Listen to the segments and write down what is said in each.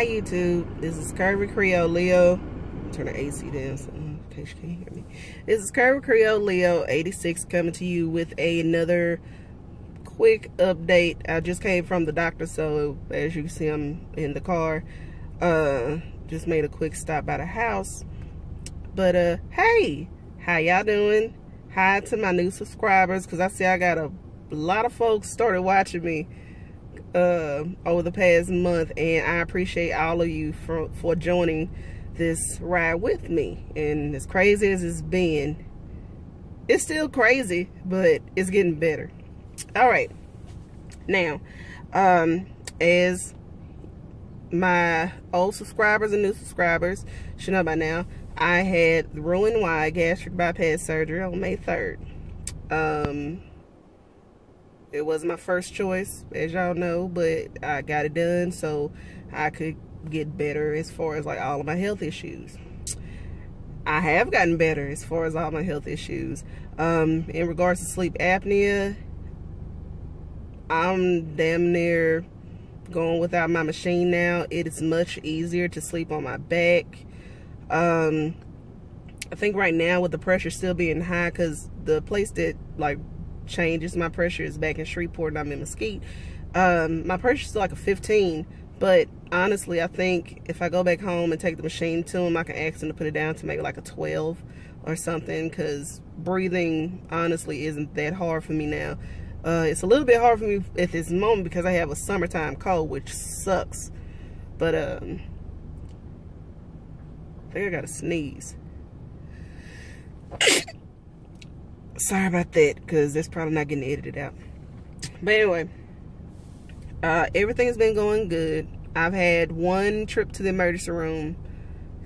Hi YouTube, this is Curvy Creole Leo. Turn the AC down so in case you can't hear me. This is Curvy Creole Leo 86 coming to you with a, another quick update. I just came from the doctor, so as you see, I'm in the car. Uh, just made a quick stop by the house. But uh, hey, how y'all doing? Hi to my new subscribers, cause I see I got a lot of folks started watching me uh, over the past month, and I appreciate all of you for for joining this ride with me. And as crazy as it's been, it's still crazy, but it's getting better. All right, now, um, as my old subscribers and new subscribers should know by now, I had Roux-en-Y gastric bypass surgery on May 3rd. Um, it was my first choice, as y'all know, but I got it done so I could get better as far as like all of my health issues. I have gotten better as far as all my health issues. Um, in regards to sleep apnea, I'm damn near going without my machine now. It is much easier to sleep on my back. Um, I think right now with the pressure still being high because the place that like changes my pressure is back in Shreveport and I'm in Mesquite. Um, my pressure is like a 15, but honestly, I think if I go back home and take the machine to him, I can ask him to put it down to make like a 12 or something because breathing honestly isn't that hard for me now. Uh, it's a little bit hard for me at this moment because I have a summertime cold, which sucks. But um, I think I got to sneeze. Sorry about that because that's probably not getting edited out. But anyway uh, everything has been going good. I've had one trip to the emergency room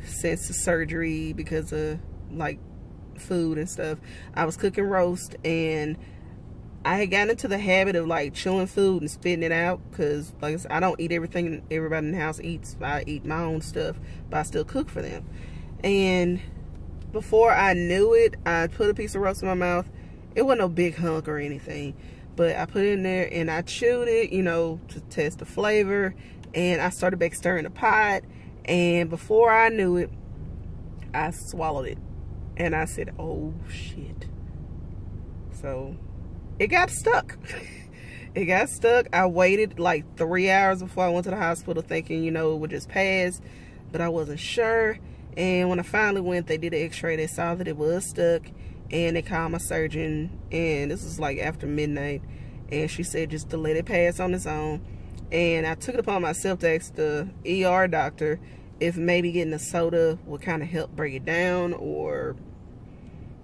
since the surgery because of like food and stuff. I was cooking roast and i had gotten into the habit of like chewing food and spitting it out because like I, said, I don't eat everything everybody in the house eats. I eat my own stuff but i still cook for them. And before I knew it, I put a piece of roast in my mouth. It wasn't no big hunk or anything, but I put it in there and I chewed it, you know, to test the flavor. And I started back stirring the pot. And before I knew it, I swallowed it. And I said, oh shit. So it got stuck. it got stuck. I waited like three hours before I went to the hospital thinking, you know, it would just pass. But I wasn't sure. And when I finally went, they did an x-ray. They saw that it was stuck. And they called my surgeon. And this was like after midnight. And she said just to let it pass on its own. And I took it upon myself to ask the ER doctor if maybe getting a soda would kind of help break it down or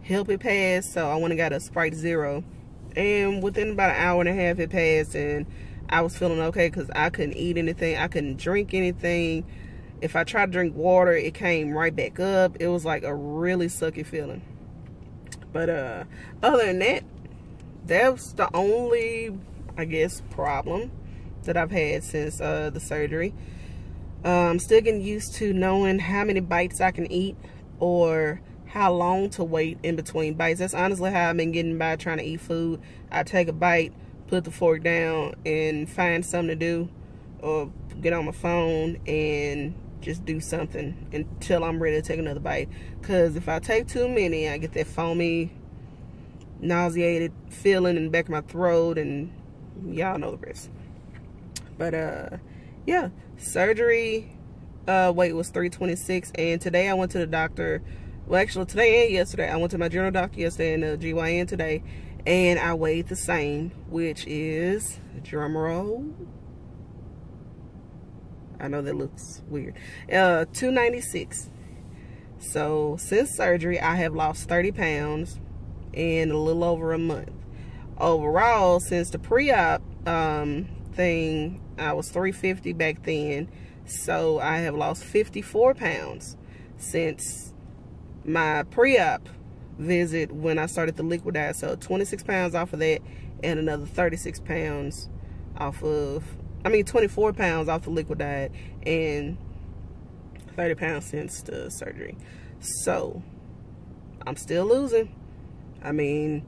help it pass. So I went and got a Sprite Zero. And within about an hour and a half, it passed. And I was feeling okay because I couldn't eat anything. I couldn't drink anything if I tried to drink water, it came right back up. It was like a really sucky feeling. But uh, other than that, that's the only, I guess, problem that I've had since uh, the surgery. I'm still getting used to knowing how many bites I can eat or how long to wait in between bites. That's honestly how I've been getting by trying to eat food. I take a bite, put the fork down, and find something to do or get on my phone and just do something until I'm ready to take another bite. Because if I take too many, I get that foamy, nauseated feeling in the back of my throat, and y'all know the rest. But, uh, yeah, surgery uh, weight was 326, and today I went to the doctor. Well, actually, today and yesterday, I went to my general doctor yesterday and the GYN today, and I weighed the same, which is, drum roll, I know that looks weird. Uh, 296. So since surgery, I have lost 30 pounds in a little over a month. Overall, since the pre-op um, thing, I was 350 back then. So I have lost 54 pounds since my pre-op visit when I started the liquid diet. So 26 pounds off of that and another 36 pounds off of I mean 24 pounds off the liquid diet and 30 pounds since the surgery. So I'm still losing. I mean,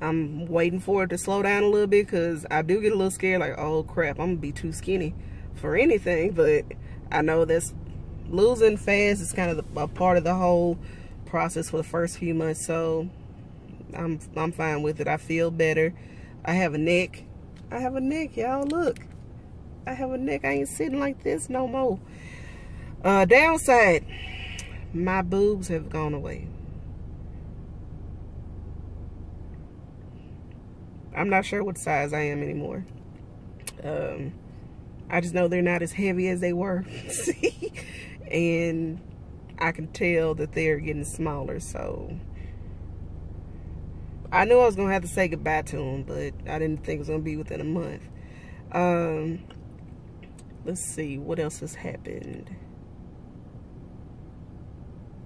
I'm waiting for it to slow down a little bit because I do get a little scared like, oh crap, I'm gonna be too skinny for anything. But I know this losing fast is kind of a part of the whole process for the first few months. So I'm I'm fine with it. I feel better. I have a neck. I have a neck, y'all. Look. I have a neck. I ain't sitting like this no more. Uh, downside, my boobs have gone away. I'm not sure what size I am anymore. Um, I just know they're not as heavy as they were. and I can tell that they're getting smaller. So I knew I was going to have to say goodbye to them, but I didn't think it was going to be within a month. Um, let's see, what else has happened?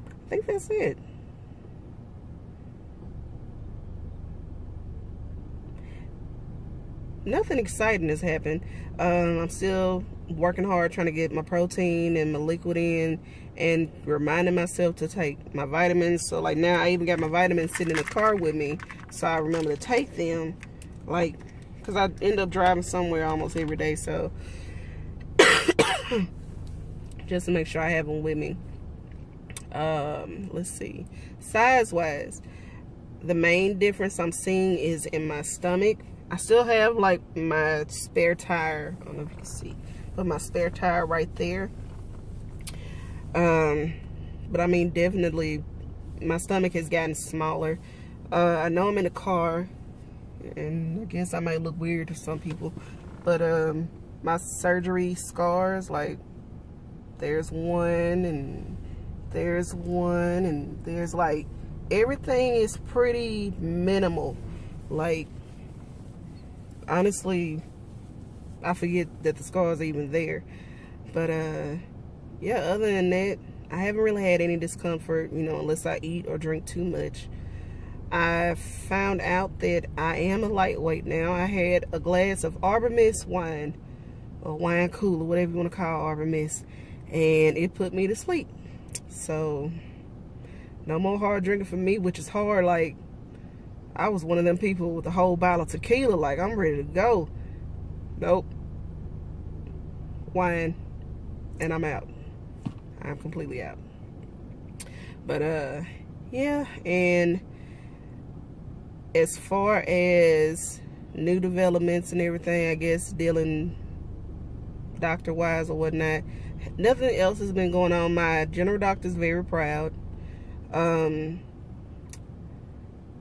I think that's it. Nothing exciting has happened. Um, I'm still working hard trying to get my protein and my liquid in and reminding myself to take my vitamins. So like now I even got my vitamins sitting in the car with me so I remember to take them like because I end up driving somewhere almost every day so just to make sure I have them with me. Um, let's see. Size wise, the main difference I'm seeing is in my stomach. I still have like my spare tire. I don't know if you can see, but my spare tire right there. Um, but I mean, definitely my stomach has gotten smaller. Uh, I know I'm in a car, and I guess I might look weird to some people, but um, my surgery scars, like there's one and there's one and there's like everything is pretty minimal. Like honestly, I forget that the scars are even there. But uh yeah, other than that, I haven't really had any discomfort, you know, unless I eat or drink too much. I found out that I am a lightweight now. I had a glass of Arbor Mist wine or wine cooler, whatever you want to call Arbor Mist, and it put me to sleep. So, no more hard drinking for me, which is hard. Like, I was one of them people with a whole bottle of tequila, like, I'm ready to go. Nope. Wine, and I'm out. I'm completely out. But, uh, yeah, and as far as new developments and everything, I guess dealing doctor wise or whatnot, nothing else has been going on. My general doctor is very proud. Um,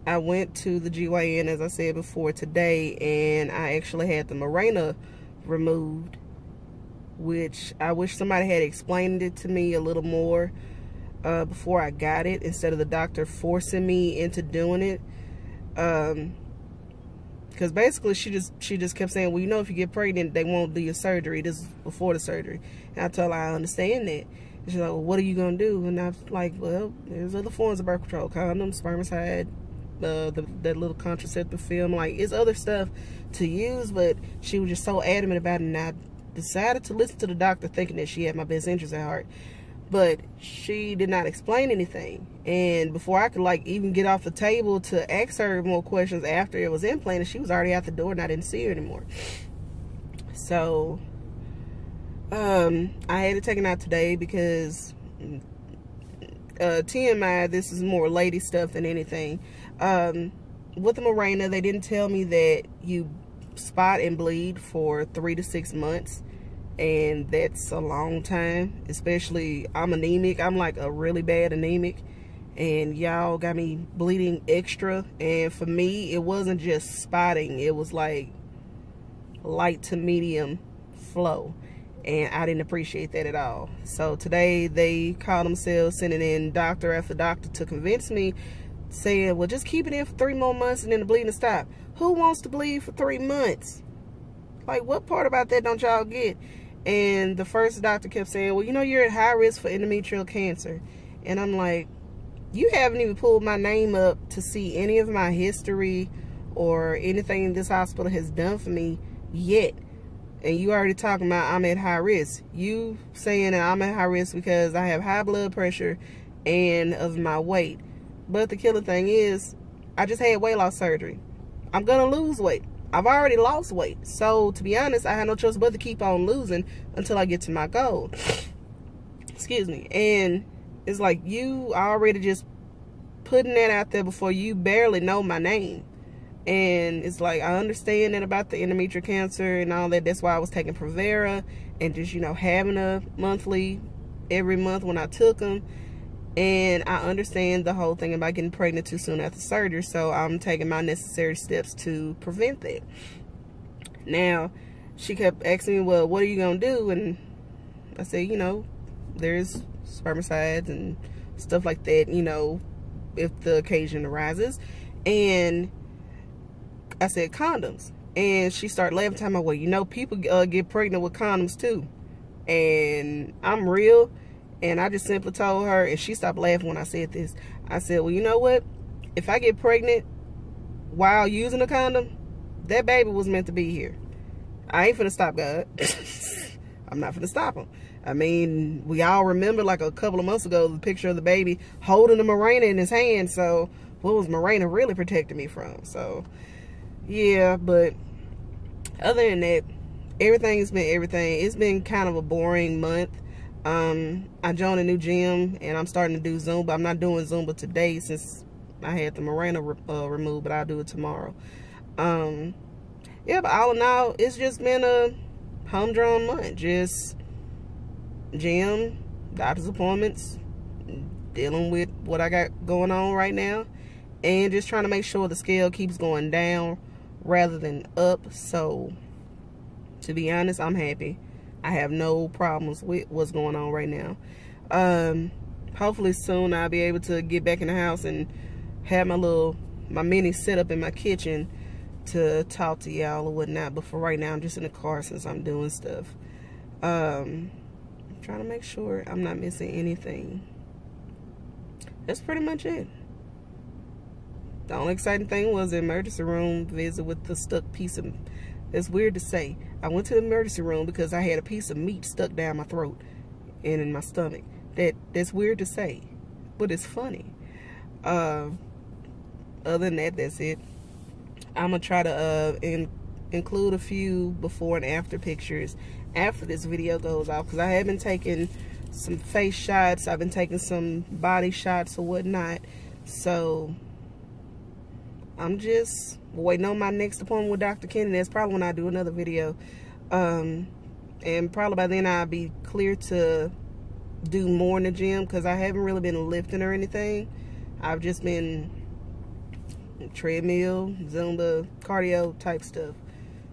I went to the GYN, as I said before, today, and I actually had the Mirena removed, which I wish somebody had explained it to me a little more uh, before I got it, instead of the doctor forcing me into doing it. Um, because basically she just she just kept saying, well, you know, if you get pregnant, they won't do your surgery. This is before the surgery. And I told her I understand that. And she's like, well, what are you gonna do? And I was like, well, there's other forms of birth control, condoms, spermicide, uh, the that little contraceptive film. Like, it's other stuff to use, but she was just so adamant about it, and I decided to listen to the doctor, thinking that she had my best interest at heart but she did not explain anything. And before I could like even get off the table to ask her more questions after it was implanted, she was already out the door and I didn't see her anymore. So um, I had it taken out today because uh, TMI, this is more lady stuff than anything. Um, with the Mirena, they didn't tell me that you spot and bleed for three to six months and that's a long time especially i'm anemic i'm like a really bad anemic and y'all got me bleeding extra and for me it wasn't just spotting it was like light to medium flow and I didn't appreciate that at all. So today they called themselves sending in doctor after doctor to convince me saying, well, just keep it in for three more months and then the bleeding stop. Who wants to bleed for three months? Like, what part about that don't y'all get? And the first doctor kept saying, well, you know, you're at high risk for endometrial cancer. And I'm like, you haven't even pulled my name up to see any of my history or anything this hospital has done for me yet. And you already talking about I'm at high risk. You saying that I'm at high risk because I have high blood pressure and of my weight. But the killer thing is, I just had weight loss surgery. I'm going to lose weight. I've already lost weight. So to be honest, I had no choice but to keep on losing until I get to my goal. excuse me and it's like you already just putting that out there before you barely know my name and it's like I understand that about the endometrial cancer and all that that's why I was taking Provera and just you know having a monthly every month when I took them and I understand the whole thing about getting pregnant too soon after surgery so I'm taking my necessary steps to prevent that. Now she kept asking me well what are you gonna do? And I said you know there's spermicides and stuff like that you know if the occasion arises. And I said condoms. And she started laughing talking about well you know people uh, get pregnant with condoms too. And I'm real and I just simply told her, and she stopped laughing when I said this. I said, well, you know what? If I get pregnant while using a condom, that baby was meant to be here. I ain't finna stop God. I'm not finna stop him. I mean, we all remember like a couple of months ago, the picture of the baby holding the Mirena in his hand. So what was Mirena really protecting me from? So yeah, but other than that, everything's been everything. It's been kind of a boring month. Um, I joined a new gym and I'm starting to do Zumba. I'm not doing Zumba today since I had the Mirena re uh, removed, but I'll do it tomorrow. Um, yeah, but all in all, it's just been a humdrum month. Just gym, doctor's appointments, dealing with what I got going on right now, and just trying to make sure the scale keeps going down rather than up. So, to be honest, I'm happy. I have no problems with what's going on right now. Um, hopefully soon I'll be able to get back in the house and have my little, my mini setup in my kitchen to talk to y'all or whatnot. But for right now, I'm just in the car since I'm doing stuff. Um, I'm trying to make sure I'm not missing anything. That's pretty much it. The only exciting thing was the emergency room visit with the stuck piece of it's weird to say. I went to the emergency room because I had a piece of meat stuck down my throat and in my stomach. That That's weird to say, but it's funny. Uh, other than that, that's it. I'm going to try to uh, in, include a few before and after pictures after this video goes off because I have been taking some face shots. I've been taking some body shots or whatnot. So I'm just waiting on my next appointment with Dr. Kennedy. That's probably when I do another video. Um, and probably by then I'll be clear to do more in the gym because I haven't really been lifting or anything. I've just been treadmill, Zumba, cardio type stuff.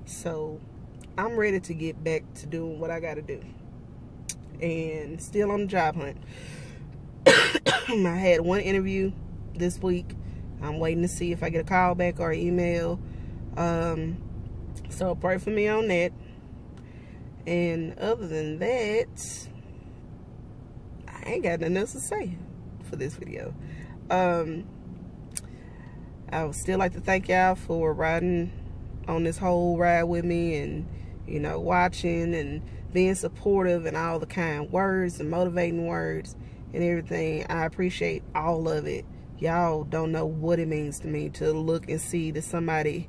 So I'm ready to get back to doing what I got to do. And still on the job hunt. I had one interview this week I'm waiting to see if I get a call back or email. Um, so pray for me on that. And other than that, I ain't got nothing else to say for this video. Um, I would still like to thank y'all for riding on this whole ride with me and, you know, watching and being supportive and all the kind words and motivating words and everything. I appreciate all of it y'all don't know what it means to me to look and see that somebody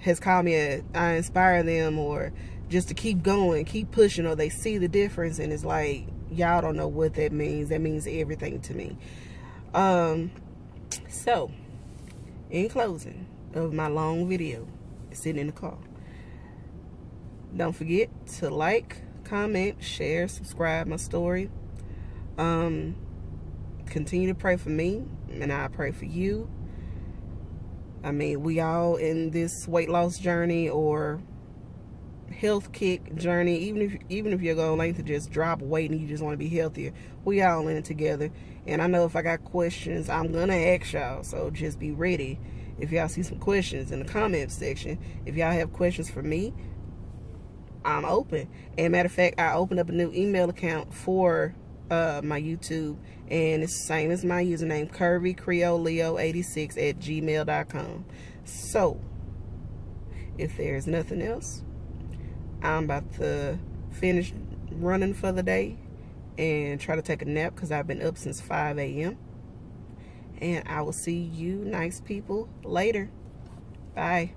has called me a, I inspire them or just to keep going, keep pushing, or they see the difference and it's like, y'all don't know what that means. That means everything to me. Um, so, in closing of my long video, sitting in the car, don't forget to like, comment, share, subscribe my story. Um, continue to pray for me and I pray for you. I mean, we all in this weight loss journey or health kick journey, even if even if you're going to just drop weight and you just want to be healthier, we all in it together. And I know if I got questions, I'm gonna ask y'all. So just be ready. If y'all see some questions in the comment section, if y'all have questions for me, I'm open. And matter of fact, I opened up a new email account for uh, my YouTube. And it's the same as my username, Curvy Creole Leo 86 at gmail.com. So, if there's nothing else, I'm about to finish running for the day and try to take a nap because I've been up since 5 a.m. And I will see you nice people later. Bye.